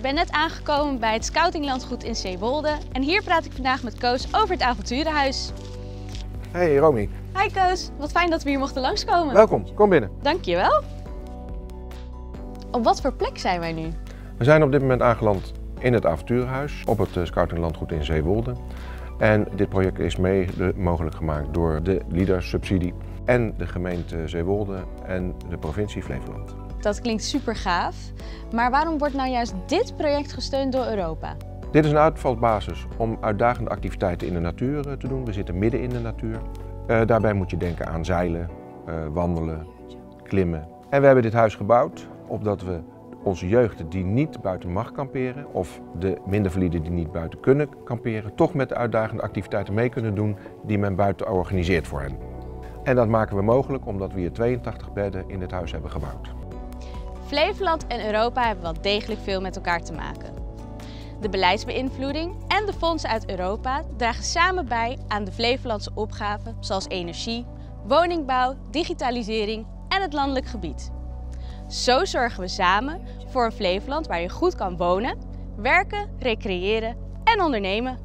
ben net aangekomen bij het Scoutinglandgoed in Zeewolde en hier praat ik vandaag met Koos over het avonturenhuis. Hey Romy, Hi Koos, wat fijn dat we hier mochten langskomen. welkom. Kom binnen. Dankjewel. Op wat voor plek zijn wij nu? We zijn op dit moment aangeland in het avonturenhuis op het eh, Scoutinglandgoed in Zeewolde. En dit project is mede mogelijk gemaakt door de LEADER-subsidie en de gemeente Zeewolde en de provincie Flevoland. Dat klinkt super gaaf, maar waarom wordt nou juist dit project gesteund door Europa? Dit is een uitvalsbasis om uitdagende activiteiten in de natuur eh, te doen. We zitten midden in de natuur. Eh, daarbij moet je denken aan zeilen, eh, wandelen, klimmen. En we hebben dit huis gebouwd opdat we onze jeugd die niet buiten mag kamperen of de minder valide die niet buiten kunnen kamperen, toch met de uitdagende activiteiten mee kunnen doen die men buiten organiseert voor hen. En dat maken we mogelijk omdat we hier 82 bedden in dit huis hebben gebouwd. Flevoland en Europa hebben wel degelijk veel met elkaar te maken. De beleidsbeïnvloeding en de fondsen uit Europa dragen samen bij aan de Flevolandse opgaven zoals energie, woningbouw, digitalisering en het landelijk gebied. Zo zorgen we samen voor een Flevoland waar je goed kan wonen, werken, recreëren en ondernemen.